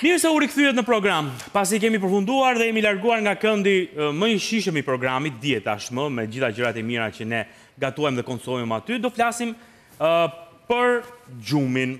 Mirë se u rikthyet në program. Pasi kemi përfunduar dhe jemi larguar nga këndi më i shijshëm i programit, dihet tashmë me gjitha gjërat e mira që ne gatuajmë dhe konsumojmë aty, do flasim për gjumin.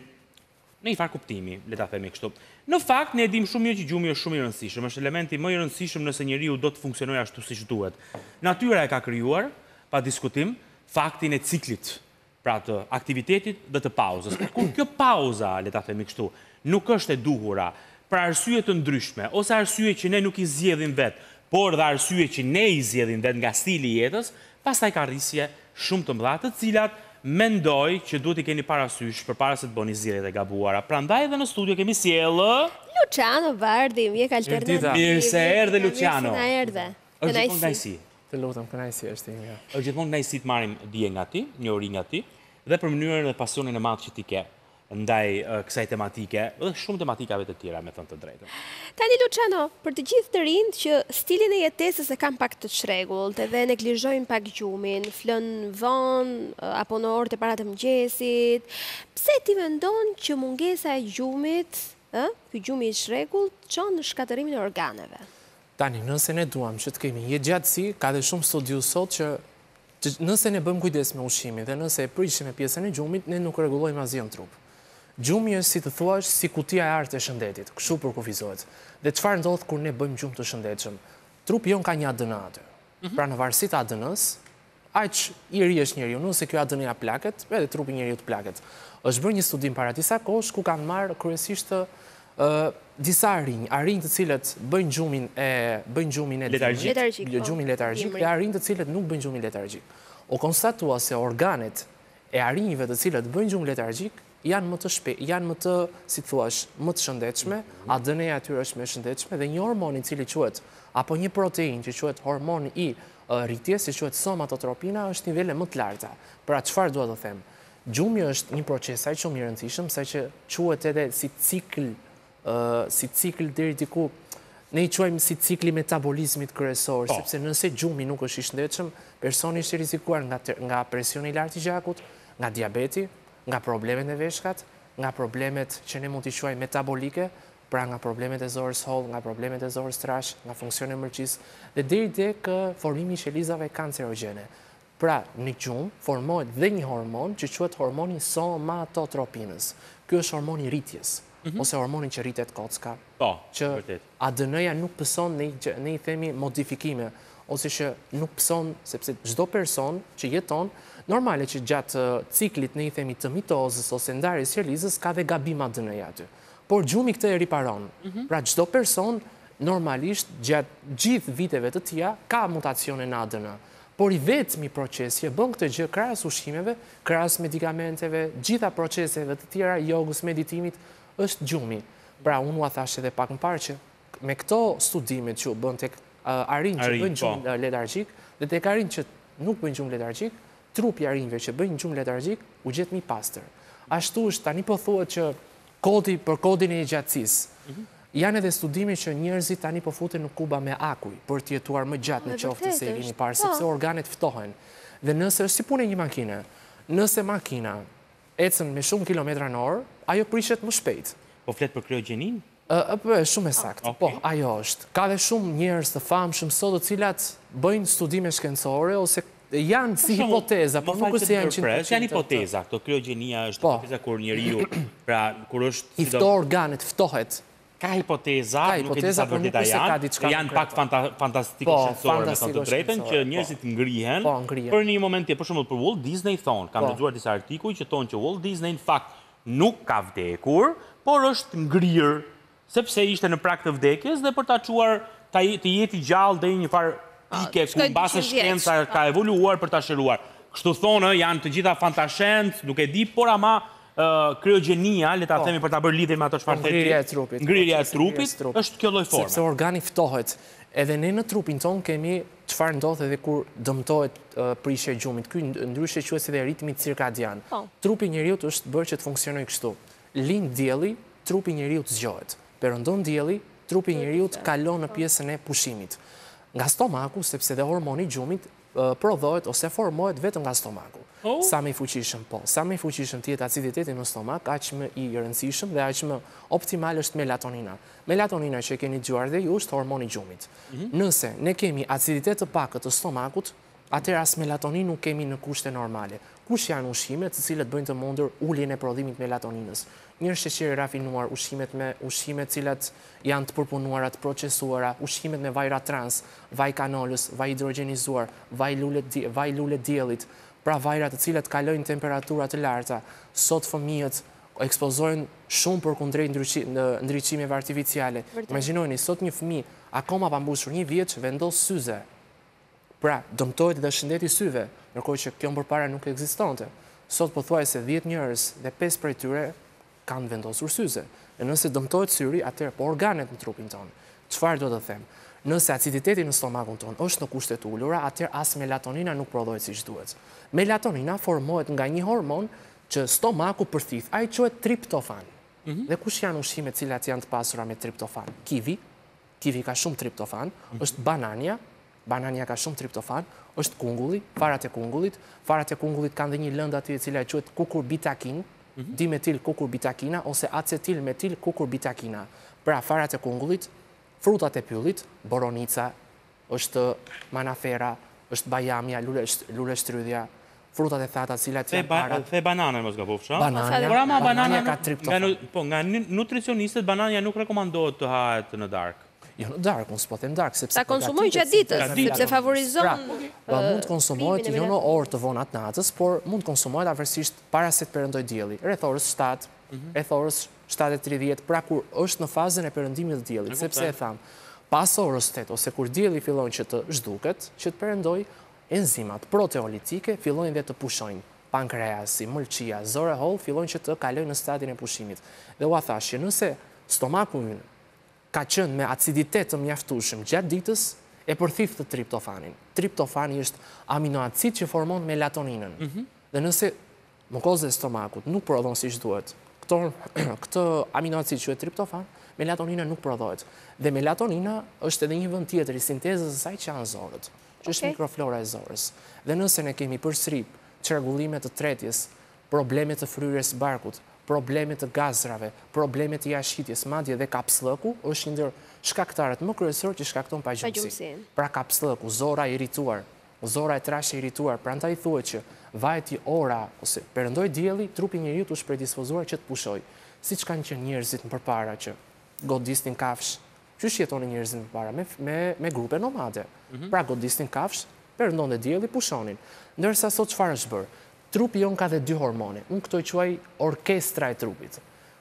Në një farë kuptimi, le ta themi kështu. Në fakt, ne e dimë shumë mirë që gjumi është shumë i rëndësishëm, është elementi më i rëndësishëm nëse njeriu do të funksionojë ashtu siç duhet. Natyra e ka krijuar, pa diskutim, faktin e ciklit, pra të aktivitetit dhe të pauzës. Por kur kjo pauza, le ta themi kështu, nuk është e duhura, për arsye të ndryshme, ose arsye që ne nuk i zgjedhim vetë, por dhe arsye që ne i zgjedhim vetë nga stili i jetës, pastaj ka rrisqe shumë të mëdha të cilat mendoj që duhet t'i keni parasysh përpara se të bëni zgjedhjet e gabuara. Prandaj edhe në studio kemi sjellë. Luçano Bardhi, mjek alternativ. Mirë se erdhe Luçano. Mirë se erdhe. Është gjithmonë kënaqësi. Të lutem, kënaqësia është imja. Është gjithmonë kënaqësi të marrim dije nga ti, njohuri nga ti dhe për mënyrën dhe pasionin e madh që ti ke. ndaj kësaj tematike dhe shumë tematikave të tjera, me thënë të drejtën. Tani Luçano, për të gjithë të rinjtë që stilin e jetesës e kanë pak të çrregullt dhe neglizhojnë pak gjumin, flënë vonë apo në orët e para të mëngjesit, pse ti mendon që mungesa e gjumit, ë, ky gjumi i çrregullt çon në shkatërrimin e organeve? Tani, nëse ne duam që të kemi jetëgjatësi, ka dhe shumë studime sot që nëse ne bëjmë kujdes me ushqimin dhe nëse e prishim me pjesën e gjumit, ne nuk rregullojmë asgjë në trup. Gjumi është si të thuash si kutia e artë e shëndetit, kështu përkufizohet. Dhe çfarë ndodh kur ne bëjmë gjumë të shëndetshëm? Trupi jonë ka një ADN aty. Pra në varësi të ADN-së, aq i ri është njeriu, nëse kjo ADN-ja plaket, edhe trupi i njeriut plaket. Është bërë një studim para disa kohësh ku kanë marrë kryesisht disa arinj, arinj të cilët bëjnë gjumin e bëjnë gjumin e letargjik, po, gjumin letargjik, dhe arinj të cilët nuk bëjnë gjumin letargjik. U konstatua se organet e arinjve të cilët bëjnë gjumë letargjik janë më të shpe, janë më të, si të thuash, më të shëndetshme, ADN-ja e tyre është më e shëndetshme dhe një hormon i cili quhet apo një protein që quhet hormon i rritjes, që quhet somatotropina, është në nivele më të larta. Pra çfarë dua të them? Gjumi është një proces aq shumë i rëndësishëm, sa që quhet edhe si cikl, si cikl deri diku, ne i quajmë si cikli i metabolizmit kryesor, po. sepse nëse gjumi nuk është i shëndetshëm, personi është i rizikuar nga, nga presioni i lartë i gjakut, nga diabeti, nga problemet me veshkat, nga problemet që ne mund t'i quajmë metabolike, pra nga problemet e zorrës hollë, nga problemet e zorrës trashë, nga funksioni i mëlçisë, dhe deri tek formimi i qelizave kancerogjene. Pra, në gjumë, formohet dhe një hormon që quhet hormoni i somatotropinës. Ky është hormoni i rritjes, ose hormoni që rritet kocka, që ADN-ja nuk pëson ne i themi modifikime, ose që nuk pëson, sepse çdo person që jeton, normale që gjatë ciklit ne i themi të mitozës ose ndarjes së qelizës ka dhe gabim ADN-ja aty. Por gjumi këtë e riparon. Pra çdo person normalisht gjatë gjithë viteve të tija ka mutacione në ADN. Por i vetmi proces që e bën këtë gjë krahas ushqimeve, krahas medikamenteve, gjitha proceseve të tjera, jogës, meditimit, është gjumi. Pra, unë ua thashë edhe pak më parë që me këto studimet që u bënë tek arinjtë që bëjnë gjumë letargjik dhe tek arinjtë që nuk bëjnë gjumë letargjik, trupi i arinjve që bëjnë gjumë letargjik u gjet më i pastër. Ashtu është, tani po thua që Kodi, për kodin e gjatësisë. Janë edhe studimi që njerëzit tani po futen në kuba me akuj, për të jetuar më gjatë në qoftë se e keni parë, sepse organet ftohen. Dhe nëse është si punë e një makine, nëse makina ecën me shumë kilometra në orë, ajo prishet më shpejt. Po flet për kriogjeninë? Po, shumë e saktë. Po, ajo është. Ka dhe shumë njerëz të famshëm sot të cilat bëjnë studime shkencore ose Janë si hipoteza, por nuk është se janë qind për qind. Janë hipoteza, këto kriogjenia është po. hipoteza kur njeriu, pra kur është... I ftoh organet, ftohet. Ka hipoteza, nuk e di sa të vërteta janë, janë pak fantastiko po, shkencore me thënë të drejtën, që po. njerëzit ngrihen, për një moment tje, për shembull për Walt Disney thonë, kam lexuar disa artikuj që thonë që Walt Disney në fakt nuk ka vdekur, por është ngrirë, Sepse ishte në prag të vdekjes dhe për ta çuar të jetë i gjallë deri një farë pike ku mbase shkenca ka evoluar për ta shëruar. Kështu thonë, janë të gjitha fantashkencë, nuk e di, por ama kriogjenia, le ta themi për ta bërë lidhje me ato çfarë the ti, ngrirja e trupit, është kjo lloj forme. Sepse organi ftohet. Edhe ne në trupin tonë kemi çfarë ndodh edhe kur dëmtohet prishja e gjumit. Ky ndryshe quhet edhe ritmi cirkadian. Trupi i njeriut është bërë që të funksionojë kështu. Lind dielli, trupi i njeriut zgjohet. Perëndon dielli, trupi i njeriut kalon në pjesën e pushimit. Nga stomaku, sepse dhe hormoni i gjumit prodhohet ose formohet vetëm nga stomaku. Sa më i fuqishëm, po, sa më i fuqishëm të jetë aciditeti në stomak, aq më i rëndësishëm dhe aq më optimal është melatonina. Melatonina që e keni dëgjuar dhe ju është hormoni i gjumit. Nëse ne kemi aciditet të pakët të stomakut, atëherë as melatoninë nuk kemi në kushte normale. Kush janë ushqimet të cilat bëjnë të mundur uljen e prodhimit të melatoninës? Një, sheqeri i rafinuar, ushqimet me ushqime të cilat janë të përpunuara, të procesuara, ushqimet me vajra trans, vaj i kanolës, vaj i hidrogjenizuar, vaj lulediellit, pra vajra të cilat kalojnë temperatura të larta. Sot fëmijët ekspozohen shumë përkundrejt ndriçimeve artificiale. Imagjinojeni, sot një fëmijë akoma pa mbushur një vjeç vendos syze. Pra, dëmtohet edhe shëndeti i syve, ndërkohë që kjo më përpara nuk ekzistonte. Sot pothuajse dhjetë njerëz dhe pesë prej tyre kanë vendosur syze. E nëse dëmtohet syri, atëherë po organet në trupin tonë. Çfarë do të them? Nëse aciditeti në stomakun tonë është në kushte të ulura, atëherë as melatonina nuk prodhohet siç duhet. Melatonina formohet nga një hormon që stomaku përthith, ai quhet triptofan. Dhe kush janë ushqimet të cilat janë të pasura me triptofan? Kivi, Kivi ka shumë triptofan, është banania, banania ka shumë triptofan, është kungulli, farat e kungullit, farat e kungullit kanë dhe një lëndë aty e cila quhet kukurbitakin, mhm. dimetil kukurbitakina, ose acetil metil kukurbitakina. Pra, farat e kungullit, frutat e pyllit, boronica, është manafera, është bajamja, luleshtrydhja, Frutat e thata cilat janë para... The bananen, mos gabofsha? Bananja, Por ama bananja ka triptofan. Po, nga nutricionistët bananja nuk rekomandohet të hahet në darkë. Jo në darkë, unë s'po them darkë, sepse... Ta konsumojnë gjatë ditës, sepse favorizon krijimin e melatoninës. Pra, mund të konsumohet jo në orë të vona të natës, por mund të konsumohet afërsisht para se të perëndojë dielli, rreth orës shtatë, rreth orës shtatë e tridhjetë, pra kur është në fazën e perëndimit të diellit, sepse e thamë, pas orës tetë ose kur dielli fillon që të zhduket, që të perëndojë, Enzimat proteolitike fillojnë dhe të pushojnë. Pankreasi, mëlçia, zorra e hollë fillojnë që të kalojnë në stadin e pushimit. Dhe ua thashë që nëse stomaku ynë ka qenë me aciditet të mjaftueshëm gjatë ditës, e përthith triptofanin. Triptofani është aminoacid që formon melatoninën. Dhe nëse Mukoza e stomakut nuk prodhon siç duhet këto këtë aminoacid që quhet triptofan, melatonina nuk prodhohet. Dhe melatonina është edhe një vend tjetër i sintezës së saj që janë zorrët, që është mikroflora e zorrës. Dhe nëse ne kemi përsëri çrregullime të tretjes, probleme të fryrjes së barkut, probleme të gazrave, probleme të jashqitjes, madje dhe kapsllëku është një ndër shkaktarët më kryesorë që shkakton pagjumësi. Pra kapsllëku, zorra e irrituar, Zorra e trashë e irrituar, prandaj thuhet që, vajti ora ose perëndoi dielli, trupi i njeriut është predispozuar që të pushojë. Siç kanë qenë njerëzit më përpara që godisnin kafshë, qysh jetonin njerëzit më përpara? Me me me grupe nomade. Pra godisnin kafshë, perëndonte dielli, pushonin. Ndërsa sot çfarë është bërë? Trupi jonë ka dhe dy hormone. Unë këto i quaj orkestra e trupit.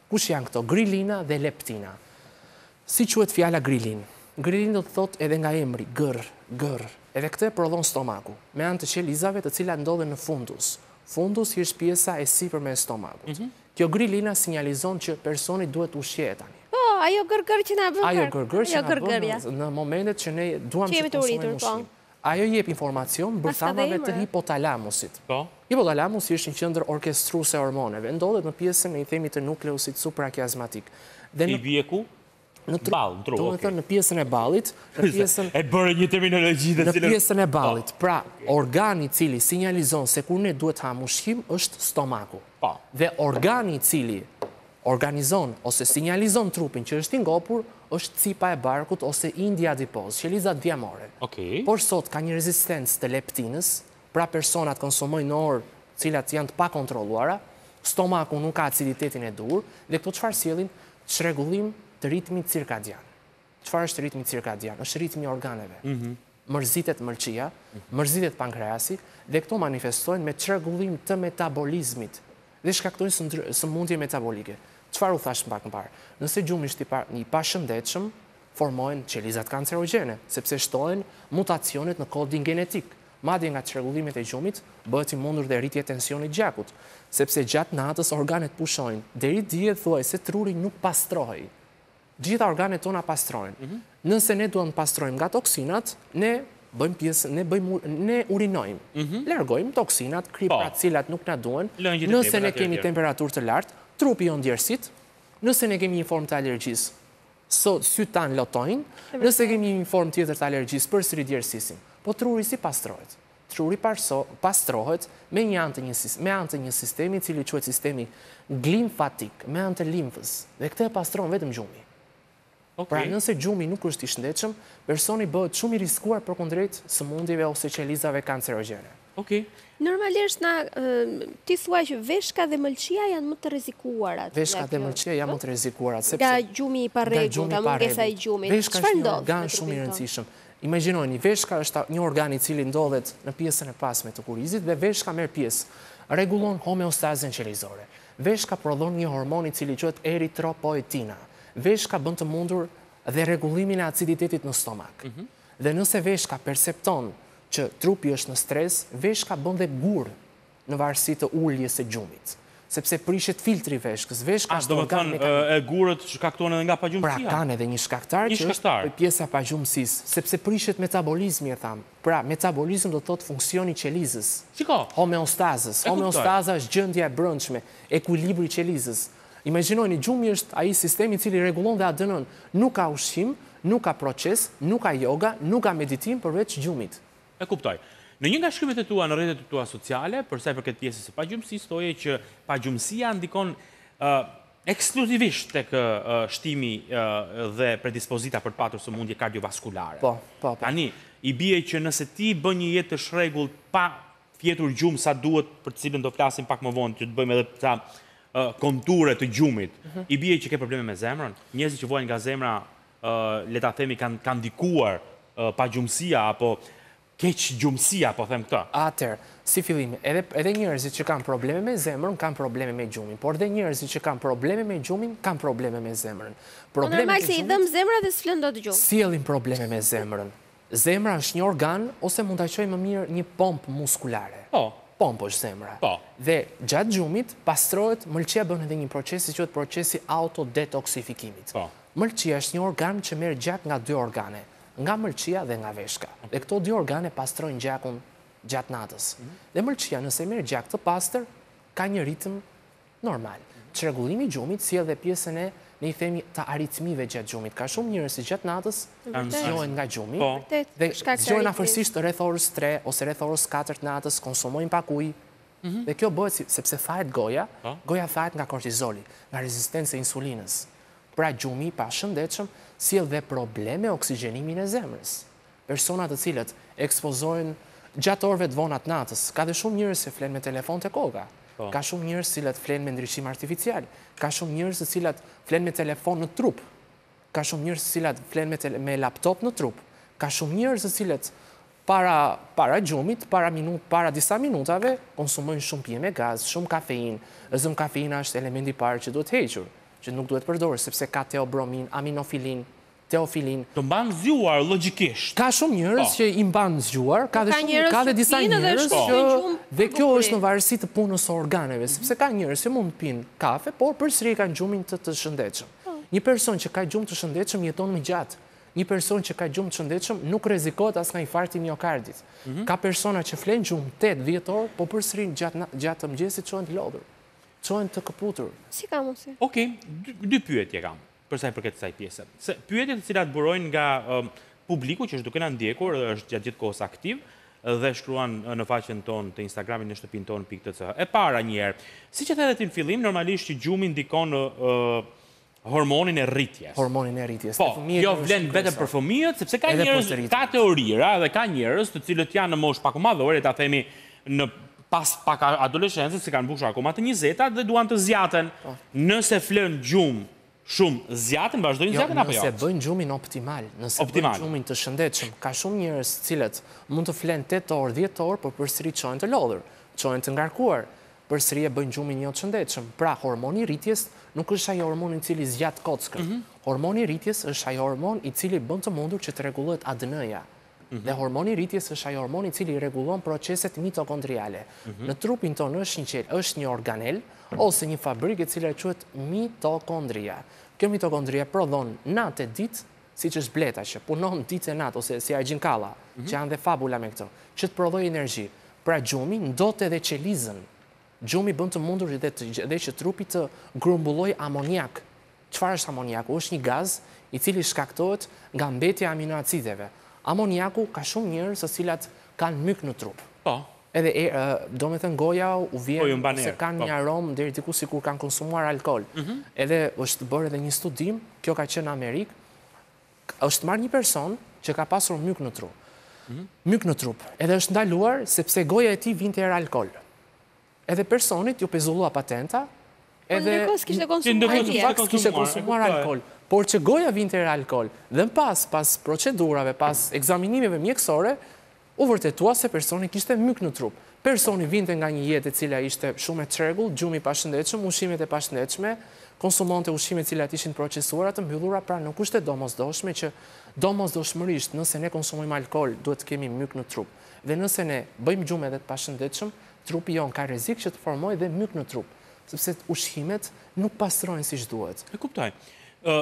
Kush janë këto? Grilina dhe leptina. Si quhet fjala grilin? Grilin do të thotë edhe nga emri, gërr, gërr. Edhe këtë e prodhon stomaku, me anë të qelizave të cilat ndodhen në fundus. Fundusi është pjesa e sipërme e stomakut. Kjo grilina sinjalizon që personi duhet të ushqehet tani. Po, ajo gërr-gërr që na bën. Ajo gërr-gërr që na bën në momentet që ne duam që të konsumojmë ushqim. Ajo jep informacion bërthamave të hipotalamusit. Hipotalamusi është një qendër orkestruese e hormoneve. Ndodhet në pjesën, i themi, të nukleusit suprakiazmatik. I bie ku? Në ball, në tru, okay. Domethënë në pjesën e ballit, në pjesën e bëre një terminologji të cilën në pjesën e ballit. Po. Pra, organi i cili sinjalizon se kur ne duhet të hamë ushqim është stomaku. Po. Dhe organi i cili organizon ose sinjalizon trupin që është i ngopur, është cipa e barkut ose indi adipoz, qelizat dhjamore. Por sot ka një rezistencë të leptinës, pra personat konsumojnë në orë të cilat janë të pakontrolluara, stomaku nuk ka aciditetin e duhur dhe këto çfarë sjellin, çrregullim të ritmit cirkadian. Çfarë është ritmi cirkadian? Është ritmi i organeve. Mhm. Mërzitet mëlçia, mhm. mërzitet pankreasi dhe këto manifestojnë me çrregullim të metabolizmit dhe shkaktojnë sëmundje metabolike. Çfarë u thashë pak më parë? Nëse gjumi është i pashëndetshëm, formohen qelizat kancerogjene, sepse shtohen mutacionet në kodin genetik. Madje nga çrregullimet e gjumit bëhet i mundur dhe rritje tensionit gjakut, sepse gjatë natës organet pushojnë, deri dje thuhej se truri nuk pastrohej. Gjitha organet tona pastrojnë. Nëse ne duam të pastrohemi nga toksinat, ne bëjmë pjesë, ne bëjmë, ne urinojmë. Mhm. Largojmë toksinat, kripërat, po. cilat nuk na duhen. Nëse ne kemi temperaturë të lartë, trupi jonë djersit. Nëse ne kemi një formë të alergjisë, sytë tanë lotojnë. Nëse kemi një formë tjetër të alergjisë, përsëri djersisim. Po truri si pastrohet? Truri pastrohet me anë të një sistemi i cili quhet sistemi glimfatik, me anë të limfës, dhe këtë e pastron vetëm gjumi. Pra nëse gjumi nuk është i shëndetshëm, personi bëhet shumë i riskuar përkundrejt sëmundjeve ose qelizave kancerogjene. Okej. Normalisht na ti thua që veshka dhe mëlçia janë më të rrezikuarat. Veshka dhe mëlçia janë më të rrezikuarat sepse nga gjumi i parregullt, nga mungesa e gjumit. Çfarë ndodh? Veshka është një organ shumë i rëndësishëm. Imagjinoni, veshka është një organ i cili ndodhet në pjesën e pasme të kurrizit dhe veshka merr pjesë, rregullon homeostazën qelizore. Veshka prodhon një hormon i cili quhet eritropoetina. Veshka bën të mundur dhe rregullimin e aciditetit në stomak. Dhe nëse veshka percepton që trupi është në stres, veshka bën dhe gurë. në varësi të uljes së gjumit, sepse prishet filtri i veshkës. Veshka është një organ mekanik. Ah, domethënë e gurët shkaktohen edhe nga pagjumësia? Pra kanë edhe një shkaktar që është pjesa e pagjumësisë, sepse prishet metabolizmi e thamë. Pra, metabolizëm do të thotë funksioni i qelizës. Shiko! Homeostazës. E kuptoj. Homeostaza është gjendja e brendshme, ekuilibri i qelizës. Imagjinojini, gjumi është ai sistem i cili rregullon dhe ADN-në. Nuk ka ushqim, nuk ka proces, nuk ka joga, nuk ka meditim përveç gjumit. E kuptoj. Në një nga shkrimet e tua në rrjetet e tua sociale, për sa i përket pjesës së pagjumësisë, thoje që pagjumësia ndikon ë ekskluzivisht tek ë shtimi ë dhe predispozita për të patur sëmundje kardiovaskulare. Po, po, po. Tani, i bie që nëse ti bën një jetë të çrregullt pa fjetur gjumë sa duhet, për të cilën do flasim pak më vonë, që të bëjmë edhe ca ë konture të gjumit, i bie që ke probleme me zemrën? Njerëzit që vuajnë nga zemra le ta themi kanë kanë ndikuar pagjumësia apo keqgjumësia, po them këtë. Atëherë, si fillim, edhe edhe njerëzit që kanë probleme me zemrën kanë probleme me gjumin, por dhe njerëzit që kanë probleme me gjumin kanë probleme me zemrën. Po normal se i dhëmb zemra dhe s'flën dot gjumë. Sjellin probleme me zemrën. Zemra është një organ ose mund ta quaj më mirë një pompë muskulare. Po. Pompë është zemra. Po. Dhe gjatë gjumit pastrohet, mëlçia bën edhe një proces që quhet procesi i autodetoksifikimit. Po. Mëlçia është një organ që merr gjak nga dy organe, nga mëlçia dhe nga veshka. Dhe këto dy organe pastrojnë gjakun gjatë natës. Dhe mëlçia nëse merr gjak të pastër ka një ritëm Normal. Çrregullimi i gjumit sjell dhe pjesën e, ne i themi, të aritmive gjatë gjumit. Ka shumë njerëz që gjatë natës zgjohen nga gjumi dhe zgjohen afërsisht rreth orës tre ose rreth orës katër të natës, konsumojnë pak ujë. Dhe kjo bëhet sepse thahet goja, goja thahet nga kortizoli, nga rezistenca e insulinës. Pra gjumi i pashëndetshëm sjell dhe probleme oksigjenimin e zemrës. Persona të cilat ekspozohen gjatë orëve të vona të natës, ka dhe shumë njerëz që flenë me telefon te koka, ka shumë njerëz të cilët flenë me ndriçim artificial, ka shumë njerëz të cilat flenë me telefon në trup, ka shumë njerëz të cilat flenë me me laptop në trup, ka shumë njerëz të cilët para para gjumit, para minutë, para disa minutave konsumojnë shumë pije me gaz, shumë kafeinë, e zëmë kafeina është elementi i parë që duhet hequr, që nuk duhet përdorur sepse ka teobrominë, aminofilinë, Teofilinë. Të mban zgjuar logjikisht. Ka shumë njerëz që i mban zgjuar, ka dhe shumë ka dhe disa njerëz që dhe kjo është në varësi të punës së organeve, sepse ka njerëz që mund të pinë kafe, por përsëri e kanë gjumin të të shëndetshëm. Një person që ka gjumë të shëndetshëm jeton më gjatë. Një person që ka gjumë të shëndetshëm nuk rrezikohet as nga infarkti i miokardit. Ka persona që flenë gjumë tetë, dhjetë orë, po përsëri gjatë gjatë mëngjesit çohen të lodhur, çohen të këputur. Si ka mundësi? Okej, dy dy pyetje kam. për sa i përket kësaj pjese. Pyetje të cilat burojnë nga publiku që është duke na ndjekur dhe është gjatë gjithë kohës aktiv dhe shkruan në faqen tonë të Instagram në shtëpinë tonë pikë tc. E para njëherë, siç e the edhe ti në fillim, normalisht që gjumi ndikon në hormonin e rritjes. Hormonin e rritjes. Po kjo vlen vetëm për fëmijët, sepse ka njerëz, ka teorira dhe ka njerëz të cilët janë në moshë pak më madhore, ta themi në pas pak adoleshencës s'e kanë mbushur akoma të njëzetat dhe duan të zgjaten. Po. Nëse flën gjumë shumë zgjaten, vazhdojnë jo, zgjaten apo jo? Nëse bëjnë gjumin optimal, nëse optimal. bëjnë gjumin të shëndetshëm, ka shumë njerëz të cilët mund të flenë 8 orë, 10 orë, por përsëri çohen të lodhur, çohen të ngarkuar, përsëri e bëjnë gjumin jo të shëndetshëm. Pra, hormoni i rritjes nuk është ai hormon i cili zgjat kockën. Mm -hmm. Hormoni i rritjes është ai hormon i cili bën të mundur që të rregullohet ADN-ja. Dhe hormoni i rritjes është ai hormon i cili rregullon proceset mitokondriale. Në trupin tonë është një qelë, është një organel ose një fabrikë e cila quhet mitokondria. Kjo mitokondria prodhon natë e ditë, siç është bleta që punon ditë e natë ose si gjinkalla, që janë dhe fabula me këtë, që të prodhojë energji. Pra gjumi ndot edhe qelizën. Gjumi bën të mundur edhe që trupi të grumbullojë amoniak. Çfarë është amoniaku? Është një gaz i cili shkaktohet nga mbetja e aminoacideve. Amoniaku ka shumë njerëz të cilat kanë myk në trup. Po. Edhe domethënë goja u vjen ose kanë një aromë deri diku sikur kanë konsumuar alkool. Edhe është bërë edhe një studim, kjo ka qenë në Amerikë, është marrë një person që ka pasur myk në trup. Myk në trup. Edhe është ndaluar sepse goja e tij vinte erë alkool. Edhe personit iu pezullua patenta, Po ndërkohë s'kishte konsumuar ai dje. S'kishte konsumuar alkool, por që goja vinte erë alkool. Dhe më pas, pas procedurave, pas ekzaminimeve mjekësore, u vërtetua se personi kishte myk në trup. Personi vinte nga një jetë e cila ishte shumë e çrregullt, gjumi i pashëndetshëm, ushqimet e pashëndetshme, konsumonte ushqime të cilat ishin të procesuara, të mbyllura, pra nuk është e domosdoshme që domosdoshmërisht nëse ne konsumojmë alkool duhet të kemi myk në trup. Dhe nëse ne bëjmë gjumë edhe të pashëndetshëm, Trupi jonë ka rrezik që të formojë dhe myk në trup, sepse ushqimet nuk pastrojnë siç duhet. E kuptoj. Ë,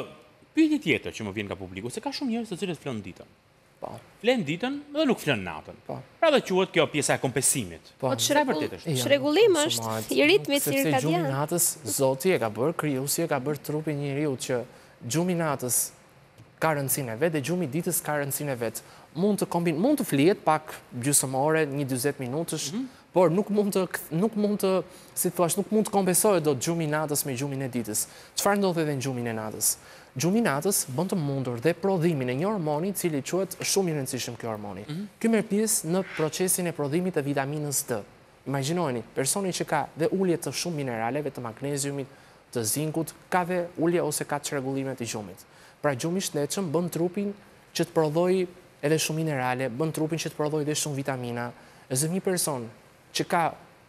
pyetje tjetër që më vjen nga publiku, se ka shumë njerëz të cilët flenë ditën. Po. Flenë ditën dhe nuk flenë natën. Po. Pra dhe quhet kjo pjesa e kompesimit. Po. A e vërtetë është? Çrregullim është i ritmit cirkadian. Sepse gjumi i natës Zoti e ka bërë, krijuesi e ka bërë trupin e njeriut që gjumi i natës ka rëndësinë e vet dhe gjumi i ditës ka rëndësinë e vet. Mund të kombin, mund të flihet pak gjysmë ore, një 40 minutësh, mm -hmm. por nuk mund të nuk mund të, si thua, nuk mund të kompensohet dot gjumi i natës me gjumin e ditës. Çfarë ndodh edhe në gjumin e natës? Gjumi i natës bën të mundur dhe prodhimin e një hormoni, i cili quhet shumë i rëndësishëm ky hormoni. Mm -hmm. Ky merr pjesë në procesin e prodhimit të vitaminës D. Imagjinojeni, personi që ka dhe ulje të shumë mineraleve, të magneziumit, të zinkut, ka dhe ulje ose ka çrregullime të gjumit. Pra gjumi i shëndetshëm bën trupin që të prodhojë edhe shumë minerale, bën trupin që të prodhojë dhe shumë vitamina. Dhe një person që ka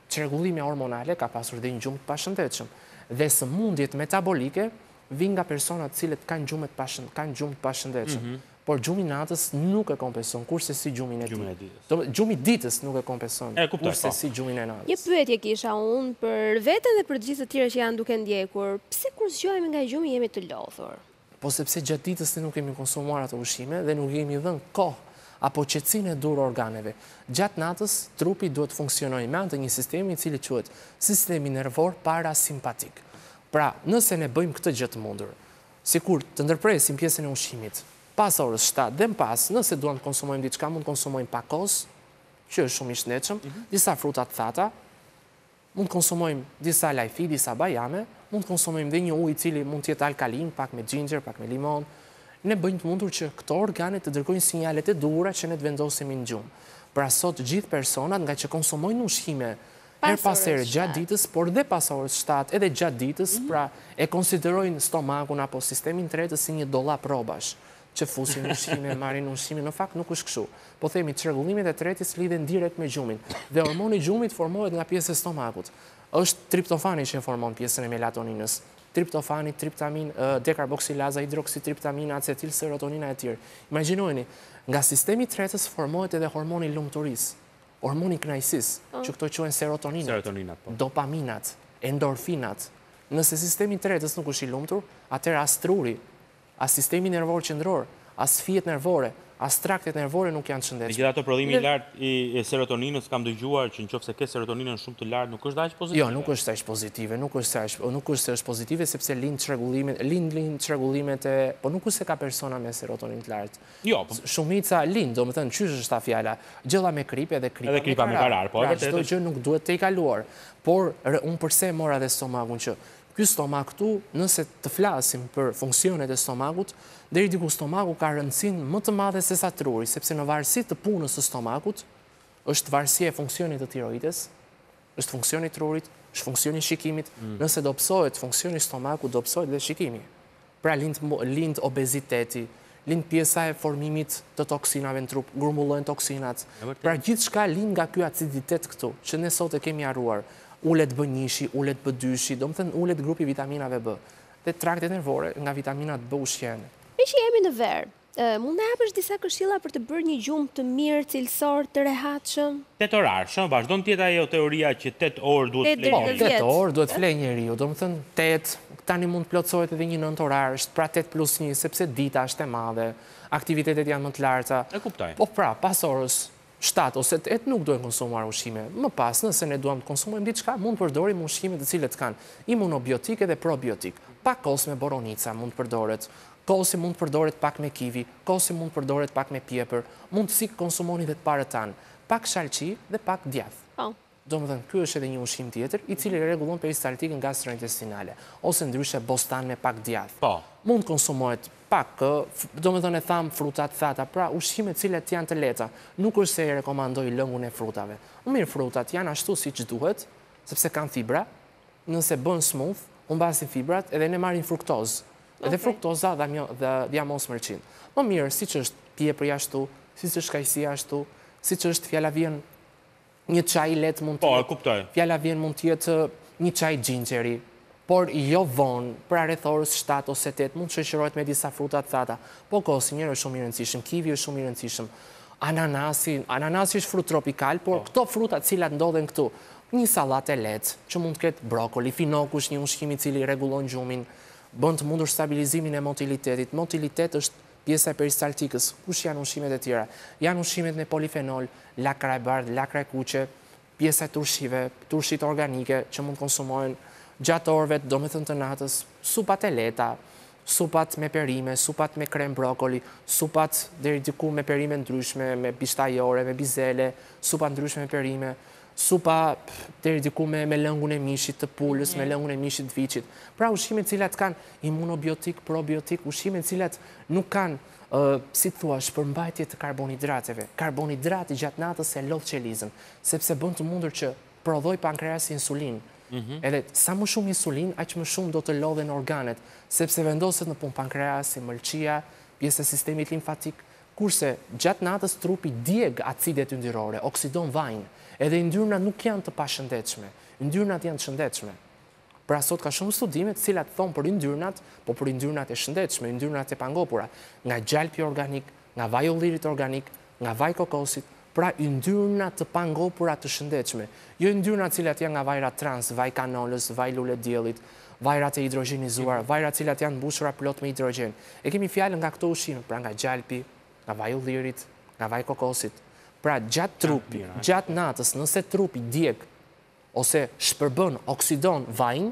çrregullime hormonale ka pasur dhe një gjumë të pashëndetshëm. Dhe sëmundjet metabolike vijnë nga persona të cilët kanë gjumë të kanë gjumë të pashëndetshëm. Por gjumi i natës nuk e kompenson kurrsesi gjumin e ditës. Domethënë gjumi i ditës nuk e kompenson kurrsesi gjumin e natës. Një pyetje kisha unë për veten dhe për të gjithë të tjerët që janë duke ndjekur, pse kur zgjohemi nga gjumi jemi të lodhur? Po sepse gjatë ditës ne nuk kemi konsumuar ato ushqime dhe nuk i kemi dhënë kohë apo qetësinë e duhur organeve. Gjatë natës trupi duhet të funksionojë me anë të një sistemi i cili quhet sistemi nervor parasimpatik. Pra, nëse ne bëjmë këtë gjë të mundur, Sikur të ndërpresim pjesën e ushqimit pas orës shtatë dhe më pas, nëse duam të konsumojmë diçka, mund të konsumojmë pak kos, që është shumë i shëndetshëm, disa fruta të thata, mund të konsumojmë disa lajthi, disa bajame, mund të konsumojmë dhe një ujë i cili mund të jetë alkalin, pak me xhinxher, pak me limon. Ne bëjmë të mundur që këto organe të dërgojnë sinjalet e duhura që ne të vendosemi në gjumë. Pra sot gjithë personat nga që konsumojnë ushqime herë pas here gjatë ditës, por dhe pas orës shtatë edhe gjatë ditës, pra e konsiderojnë stomakun apo sistemin tretës si një dollap rrobash, që fusin ushqime, marrin ushqime, në fakt nuk është kështu. Po themi, çrregullimet e tretjes lidhen direkt me gjumin, dhe hormoni i gjumit formohet nga pjesa e stomakut. Është triptofani që e formon pjesën e melatoninës, triptofani, triptamin, dekarboksilaza, hidroksitriptamina, acetilserotonina etj. Imagjinojeni, nga sistemi tretës formohet edhe hormoni i lumturisë, hormoni i kënaqësisë, po. që këto quhen serotoninat, serotoninat po. dopaminat, endorfinat. Nëse sistemi tretës nuk është i lumtur, atëherë as truri, as sistemi nervor qendror, as fijet nervore, as traktet nervore nuk janë të shëndetshme. Megjithatë, prodhimi i lartë i, i serotoninës kam dëgjuar që nëse ke serotoninën shumë të lartë nuk është aq pozitive. Jo, nuk është aq pozitive, nuk është aq, nuk është se është pozitive sepse lind çrregullimet, lind lind çrregullimet e, po nuk është se ka persona me serotoninë të lartë. Jo, po. Shumica lind, domethënë qysh është ajo fjala, gjella me kripë, edhe kripa me karar, pra çdo gjë nuk duhet tejkaluar. Por, unë përse mora dhe stomakun që ky stomak këtu, nëse të flasim për funksionet e stomakut, deri diku stomaku ka rëndësinë më të madhe se sa truri, sepse në varësi të punës së stomakut, është varësia e funksionit të tiroides, është funksioni i trurit, është funksioni i shikimit, mm. nëse dobësohet funksioni i stomakut, dobësohet dhe shikimi. Pra lind obeziteti, lind pjesa e formimit të toksinave në trup, grumbullohen toksinat. Pra gjithçka lind nga ky aciditet këtu, që ne sot e kemi harruar, ulet B njëshi, ulet B dyshi, domethënë ulet grupi vitaminave B, dhe traktet nervore nga vitaminat B ushqehen. Meqë jemi në verë, Mund të na japësh disa këshilla për të bërë një gjumë të mirë, cilësor, të rehatshëm? Tetë orarësh, vazhdon të jetë ajo teoria që tetë orë duhet të flejë njeriu? Po, tetë orë duhet të flejë njeriu, domethënë tetë, tani mund të plotësohet edhe një nëntë orarësh, pra tetë plus një, sepse dita është e madhe, aktivitetet janë më të larta. E kuptoj. Po pra, pas orës Shtatë ose tetë nuk duhen konsumuar ushqime. Më pas, nëse ne duam të konsumojmë diçka, mund të përdorim ushqime të cilat kanë imunobiotikë dhe probiotikë. Pak kos me boronica mund të përdoret. Kosi mund të përdoret pak me kivi. Kosi mund të përdoret pak me pjepër. Mund të, siç konsumonin dhe të parët tanë. Pak shalqi dhe pak djathë. Domethënë, ky është edhe një ushqim tjetër, i cili rregullon peristaltikën gastrointestinale, ose ndryshe bostan me pak djathë. Po. Mund të konsumohet pak, ë, domethënë e thamë fruta të thata, pra ushqime të cilat janë të lehta. Nuk është se e rekomandoj lëngun e frutave. Më mirë frutat janë ashtu siç duhet, sepse kanë fibra, nëse bëhen smooth, humbasin fibrat edhe ne marrim fruktozë. Dhe fruktoza dhjamo, dhjamos mëlçinë. Më mirë, siç është pjepri ashtu, siç është kajsia ashtu, siç është fjala vjen, Një çaj i lehtë mund të jetë. Po, e kuptoj. Fjala vjen mund të jetë një çaj xhinxheri, por jo vonë, pra rreth orës shtatë ose tetë, mund të shoqërohet me disa fruta të thata. Po kos, mjedër është shumë i rëndësishëm, kivi është shumë i rëndësishëm, ananasi, ananasi është frut tropikal, por po. këto fruta të cilat ndodhen këtu, një sallatë e lehtë, që mund të ketë brokoli, finoku është një ushqim i cili rregullon gjumin, bën të mundur stabilizimin e motilitetit. Motilitet është Pjesa e peristaltikës, kush janë ushqimet e tjera? Janë ushqimet me polifenol, lakra e bardhë, lakra e kuqe, pjesa e turshive, turshitë organike që mund të konsumohen gjatë orëve, domethënë të natës, supat e lehta, supat me perime, supat me krem brokoli, supat deri diku me perime të ndryshme, me bishtajore, me bizele, supa të ndryshme me perime, Supa deri diku me me lëngun e mishit të pulës, me lëngun e mishit të viçit. Pra ushqime të cilat kanë imunobiotik, probiotik, ushqime të cilat nuk kanë si të thuash, përmbajtje të karbonhidrateve. Karbonhidrati gjatë natës e lodh qelizën, sepse bën të mundur që prodhojë pankreasi insulinë. Mhm. Edhe sa më shumë insulinë, aq më shumë do të lodhen organet, sepse vendoset në punë pankreasi, mëlçia, pjesa e sistemit limfatik, Kurse, gjatë natës trupi djeg acidet yndyrore, oksidon vajin, edhe yndyrnat nuk janë të pashëndetshme. Yndyrnat janë të shëndetshme. Pra sot ka shumë studime të cilat thonë për yndyrnat, po për yndyrnat e shëndetshme, yndyrnat e pangopura, nga gjalpi organik, nga vaji i ullirit organik, nga vaji i kokosit, Pra yndyrna të pangopura të shëndetshme. Jo yndyrna të cilat janë nga vajrat trans, vaj kanolës, vaj lulediellit, vajrat e hidrogjenizuar, vajra të cilat janë mbushura plot me hidrogjen. E kemi fjalën nga këto ushqime, pra nga gjalpi, nga vaji i ullirit, nga vaji i kokosit. Pra gjatë trupi, gjatë natës, nëse trupi djeg, ose shpërbën, oksidon, vajin,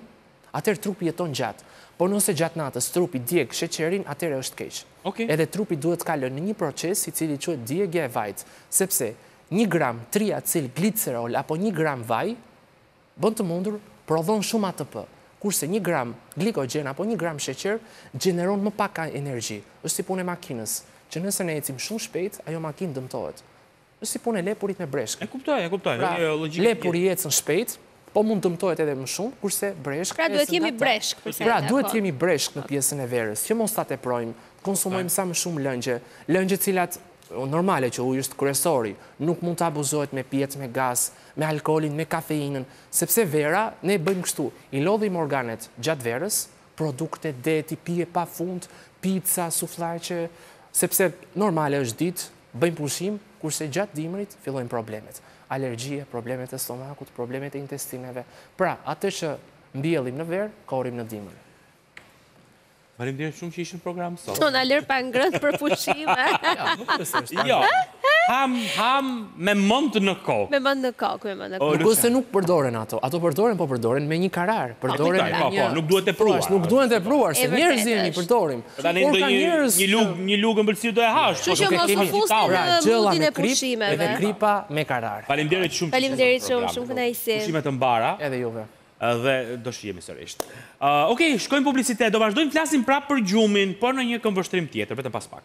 atëherë trupi jeton gjatë. Por nëse gjatë natës trupi djeg sheqerin, atëherë është keq. Okay. Edhe trupi duhet të kalojë në një proces i cili quhet djegja e vajit, sepse një gram triacilglicerol apo një gram vaj bën të mundur prodhon shumë ATP, kurse një gram glikogjen apo një gram sheqer gjeneron më pak energji. Është si puna e makinës, që nëse ne ecim shumë shpejt, ajo makinë dëmtohet. Është si puna e lepurit me breshkën. E kuptoj, e kuptoj. Pra, lepuri ecën shpejt, po mund dëmtohet edhe më shumë, kurse breshk... Pra duhet të jemi breshkë, përse Pra duhet po. të jemi breshkë në pjesën e verës, që mos ta teprojmë, të konsumojmë sa më shumë lëngje, lëngje të cilat normale që uji është kryesori, nuk mund të abuzohet me pijet me gaz, me alkoolin, me kafeinën, sepse vera, ne bëjmë kështu, i lodhim organet gjatë verës, produkte deti, pije pa fund, pica, sufllaqe, sepse normale është ditë, Bëjmë pushim, kurse gjatë dimrit fillojnë problemet. Alergjitë, problemet e stomakut, problemet e intestineve. Pra, atë që mbjellim në verë, korrim në dimër. Faleminderit shumë që ishe në program sot. S'do na lërë pa ngrënë për pushime. Jo. Hamë, hamë me mend në kokë. Me mend në kokë, me mend në kokë. Nuk është se nuk përdoren ato. Ato përdoren, po përdoren me një karar. Përdoren me një. Po, nuk duhen tepruar. Nuk duhen tepruar, se njerëz jemi, i përdorim. Tani do një një lugë, një lugë ëmbëlsirë do e hash. Kështu që mos na fusni në mundin e pushimeve. Edhe kripa me karar. Faleminderit shumë. Faleminderit shumë, shumë kënaqësi. Pushime të mbara. Edhe juve. Dhe do shihemi sërisht. Okej, shkojmë publicitet, do vazhdojmë flasim prapë për gjumin, por në një këndvështrim tjetër, vetëm pas pak.